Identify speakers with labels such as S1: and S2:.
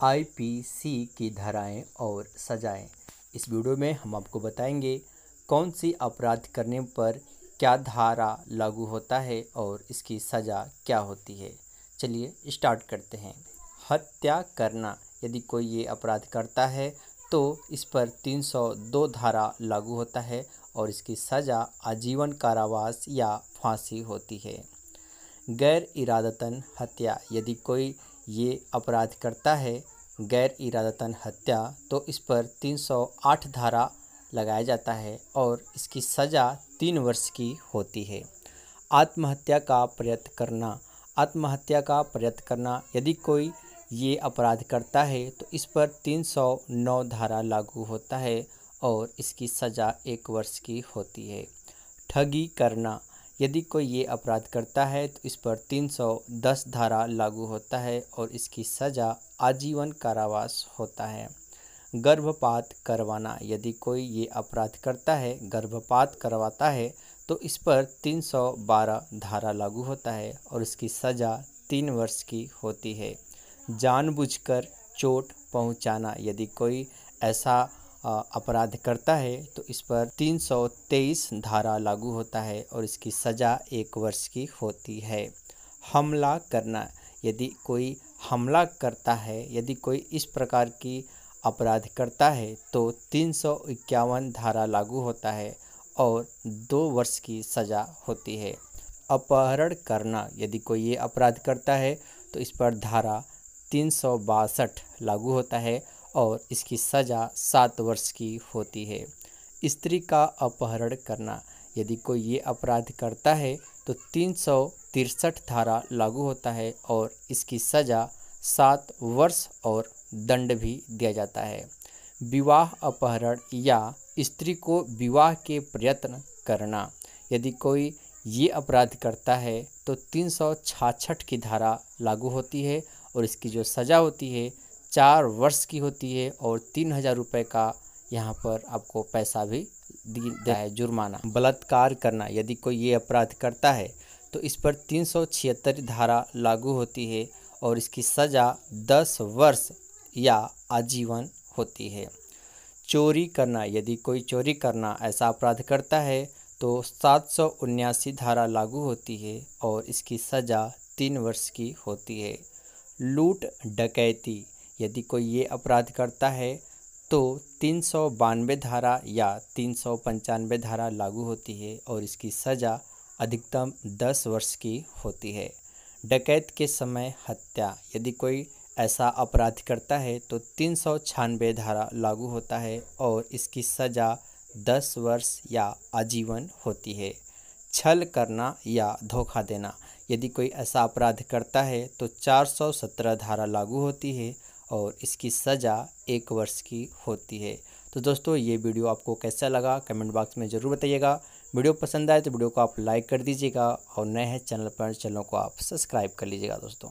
S1: IPC की धाराएँ और सजाएँ। इस वीडियो में हम आपको बताएँगे कौन सी अपराध करने पर क्या धारा लागू होता है और इसकी सज़ा क्या होती है। चलिए स्टार्ट करते हैं। हत्या करना, यदि कोई ये अपराध करता है तो इस पर 302 धारा लागू होता है और इसकी सज़ा आजीवन कारावास या फांसी होती है। गैर इरादतन हत्या, यदि कोई ये अपराध करता है। गैर इरादतन हत्या तो इस पर 308 धारा लगाया जाता है और इसकी सज़ा तीन वर्ष की होती है। आत्महत्या का प्रयत्न करना। आत्महत्या का प्रयत्न करना। यदि कोई ये अपराध करता है तो इस पर 309 धारा लागू होता है और इसकी सज़ा एक वर्ष की होती है। ठगी करना। यदि कोई ये अपराध करता है तो इस पर 310 धारा लागू होता है और इसकी सज़ा आजीवन कारावास होता है। गर्भपात करवाना, यदि कोई ये अपराध करता है, गर्भपात करवाता है तो इस पर 312 धारा लागू होता है और इसकी सज़ा तीन वर्ष की होती है। जानबूझकर चोट पहुंचाना, यदि कोई ऐसा अपराध करता है तो इस पर 323 धारा लागू होता है और इसकी सज़ा एक वर्ष की होती है। हमला करना, यदि कोई हमला करता है, यदि कोई इस प्रकार की अपराध करता है तो तीन सौ इक्यावन धारा लागू होता है और दो वर्ष की सज़ा होती है। अपहरण करना, यदि कोई ये अपराध करता है तो इस पर धारा तीन सौ बासठ लागू होता है और इसकी सज़ा सात वर्ष की होती है। स्त्री का अपहरण करना। यदि कोई ये अपराध करता है तो तीन सौ तिरसठ धारा लागू होता है और इसकी सज़ा सात वर्ष और दंड भी दिया जाता है। विवाह अपहरण या स्त्री को विवाह के प्रयत्न करना। यदि कोई ये अपराध करता है तो तीन सौ छाछठ की धारा लागू होती है और इसकी जो सज़ा होती है चार वर्ष की होती है और तीन हज़ार रुपये का यहाँ पर आपको पैसा भी दिया है जुर्माना। बलात्कार करना, यदि कोई ये अपराध करता है तो इस पर तीन सौ छिहत्तर धारा लागू होती है और इसकी सज़ा दस वर्ष या आजीवन होती है। चोरी करना, यदि कोई चोरी करना ऐसा अपराध करता है तो सात सौ उन्यासी धारा लागू होती है और इसकी सज़ा तीन वर्ष की होती है। लूट, डकैती यदि कोई ये अपराध करता है तो तीन सौ बानवे धारा या तीन सौ पंचानवे धारा लागू होती है और इसकी सज़ा अधिकतम दस वर्ष की होती है। डकैत के समय हत्या। यदि कोई ऐसा अपराध करता है तो तीन सौ छियानवे धारा लागू होता है और इसकी सज़ा दस वर्ष या आजीवन होती है। छल करना या धोखा देना। यदि कोई ऐसा अपराध करता है तो चार सौ सत्रह धारा लागू होती है और इसकी सज़ा एक वर्ष की होती है। तो दोस्तों, ये वीडियो आपको कैसा लगा कमेंट बॉक्स में ज़रूर बताइएगा। वीडियो पसंद आए तो वीडियो को आप लाइक कर दीजिएगा और नए हैं चैनल पर, चैनल को आप सब्सक्राइब कर लीजिएगा दोस्तों।